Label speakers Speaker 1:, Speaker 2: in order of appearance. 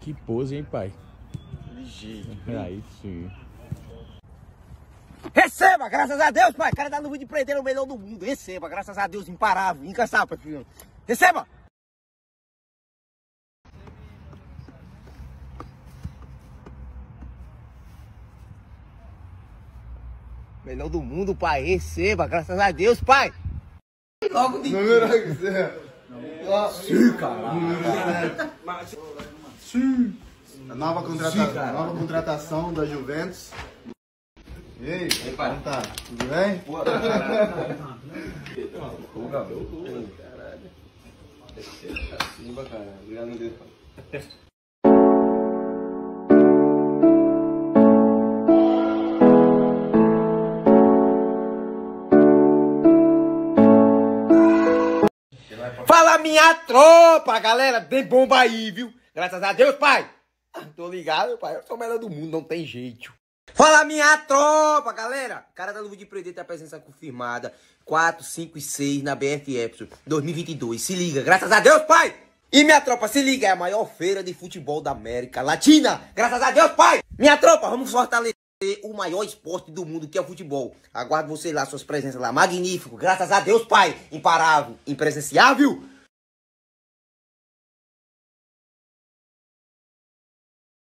Speaker 1: Que pose, hein, pai?
Speaker 2: Ligeiro.
Speaker 1: Aí sim.
Speaker 2: Receba, graças a Deus, pai. Cara da luva de é o melhor do mundo. Receba, graças a Deus, imparável, incansável, filho. Receba! Melhor do mundo, pai. Receba, graças a Deus, pai. Logo de
Speaker 3: Número Sim, caralho. Sim. A nova, contrata nova contratação da Juventus. E aí, como tá? Tudo bem?
Speaker 2: Fala minha tropa, galera. Tem bomba aí, viu? Graças a Deus, pai. Tô ligado, pai. Eu sou o melhor do mundo, não tem jeito. Fala minha tropa, galera. Cara da Luva de Preto tem a presença confirmada. 4, 5 e 6 na BF Epson 2022. Se liga, graças a Deus, pai. E minha tropa, se liga, é a maior feira de futebol da América Latina. Graças a Deus, pai. Minha tropa, vamos fortalecer o maior esporte do mundo, que é o futebol. Aguardo vocês lá, suas presenças lá. Magnífico, graças a Deus, pai. Imparável, impresenciável.